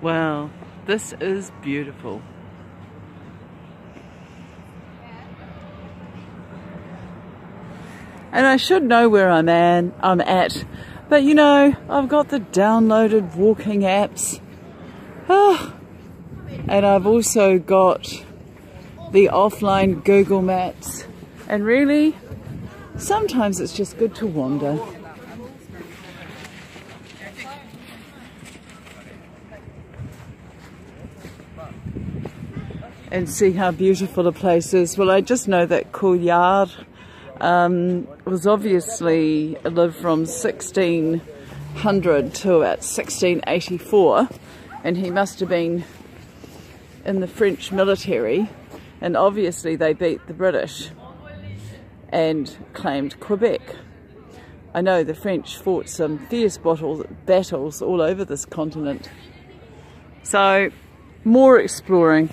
Wow, this is beautiful. And I should know where I'm at, I'm at. But you know, I've got the downloaded walking apps. Oh, and I've also got the offline Google Maps. And really, sometimes it's just good to wander. And see how beautiful the place is. Well, I just know that Couillard um, was obviously lived from 1600 to about 1684 and he must have been in the French military and obviously they beat the British and claimed Quebec. I know the French fought some fierce battles all over this continent. So, more exploring.